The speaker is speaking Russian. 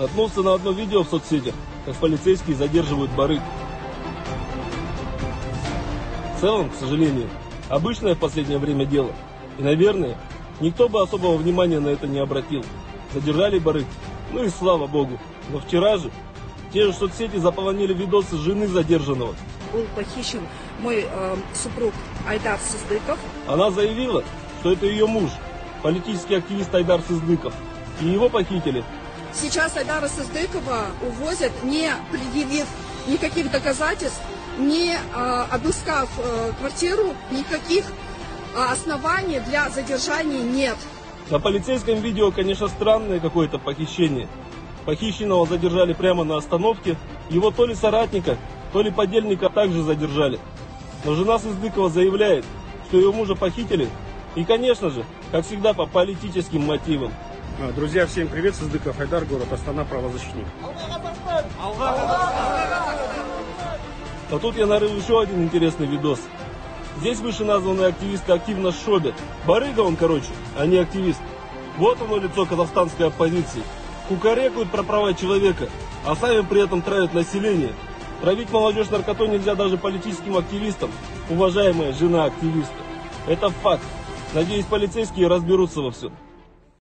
Наткнулся на одно видео в соцсетях, как полицейские задерживают барыг. В целом, к сожалению, обычное в последнее время дело. И, наверное, никто бы особого внимания на это не обратил. Задержали барыг, ну и слава богу. Но вчера же те же соцсети заполонили видосы жены задержанного. Был похищен мой э, супруг Айдар Сыздыков. Она заявила, что это ее муж, политический активист Айдар Сыздыков. И его похитили. Сейчас Айдара Сыздыкова увозят, не предъявив никаких доказательств, не э, обыскав э, квартиру, никаких э, оснований для задержания нет. На полицейском видео, конечно, странное какое-то похищение. Похищенного задержали прямо на остановке. Его то ли соратника, то ли подельника также задержали. Но жена Сыздыкова заявляет, что ее мужа похитили. И, конечно же, как всегда, по политическим мотивам. А, Друзья, всем привет, Сыздыков Айдар, город Астана, правозащитник. А тут я нарыл еще один интересный видос. Здесь вышеназванные активисты активно шобят. Барыга он, короче, а не активист. Вот оно лицо казахстанской оппозиции. Кукарекают про права человека, а сами при этом травят население. Травить молодежь наркотой нельзя даже политическим активистам, уважаемая жена активиста. Это факт. Надеюсь, полицейские разберутся во всем.